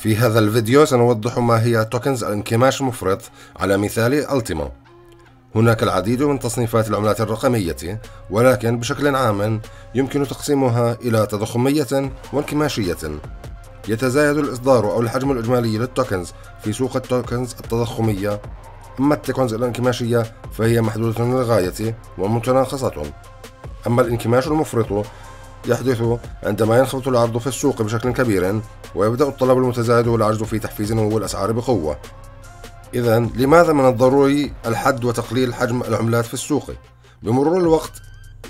في هذا الفيديو سنوضح ما هي توكنز الانكماش المفرط على مثال التيما هناك العديد من تصنيفات العملات الرقمية ولكن بشكل عام يمكن تقسيمها إلى تضخمية وانكماشية. يتزايد الإصدار أو الحجم الإجمالي للتوكنز في سوق التوكنز التضخمية. أما التوكنز الانكماشية فهي محدودة للغاية ومتناقصة. أما الانكماش المفرط يحدث عندما ينخفض العرض في السوق بشكل كبير ويبدأ الطلب المتزايد والعجز في تحفيز نمو الأسعار بقوة. إذا لماذا من الضروري الحد وتقليل حجم العملات في السوق؟ بمرور الوقت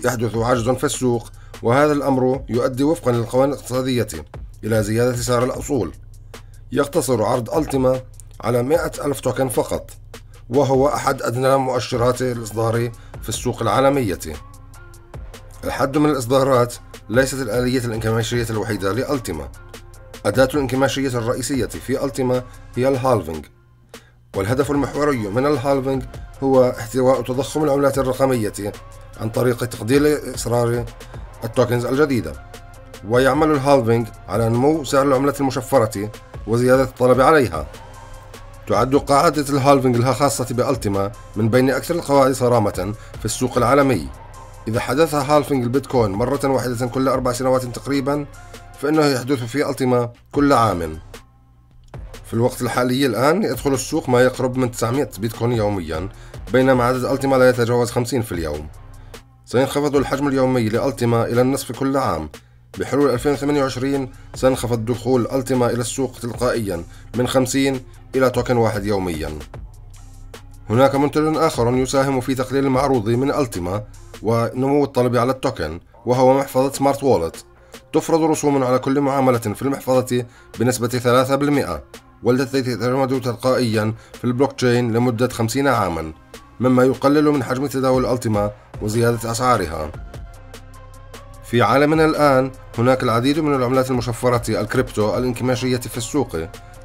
يحدث عجز في السوق وهذا الأمر يؤدي وفقا للقوانين الاقتصادية إلى زيادة سعر الأصول. يقتصر عرض ألتيما على 100 ألف توكن فقط وهو أحد أدنى مؤشرات الإصدار في السوق العالمية. الحد من الإصدارات ليست الآلية الانكماشية الوحيدة لألتيما. أداة الانكماشية الرئيسية في ألتيما هي ال halving. والهدف المحوري من ال halving هو احتواء تضخم العملات الرقمية عن طريق تقليل إصدار ال tokens الجديدة. ويعمل ال halving على نمو سعر العملة المشفرة وزيادة الطلب عليها. تعد قاعدة ال halving الخاصة بألتيما من بين أكثر القواعد صرامة في السوق العالمي. إذا حدث halving البيتكوين مرة واحدة كل أربع سنوات تقريبا فإنه يحدث في ألتيما كل عام. في الوقت الحالي الآن يدخل السوق ما يقرب من 900 بيتكوين يوميا بينما عدد ألتيما لا يتجاوز 50 في اليوم. سينخفض الحجم اليومي لألتيما إلى النصف كل عام. بحلول 2028 سينخفض دخول ألتيما إلى السوق تلقائيا من 50 إلى توكن واحد يوميا. هناك منتج آخر يساهم في تقليل المعروض من ألتيما ونمو الطلب على التوكن وهو محفظة سمارت وولت. تفرض رسوم على كل معاملة في المحفظة بنسبة 3% والتي تعتمد تلقائيا في البلوك تشين لمدة 50 عاما. مما يقلل من حجم تداول الألتيما وزيادة أسعارها. في عالمنا الآن هناك العديد من العملات المشفرة الكريبتو الانكماشية في السوق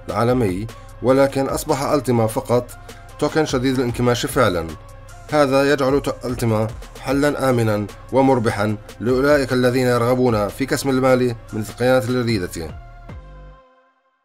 العالمي ولكن أصبح ألتيما فقط توكن شديد الانكماش فعلا. هذا يجعل التما حلا آمنا ومربحا لأولئك الذين يرغبون في كسب المال من التقنيات الجديدة.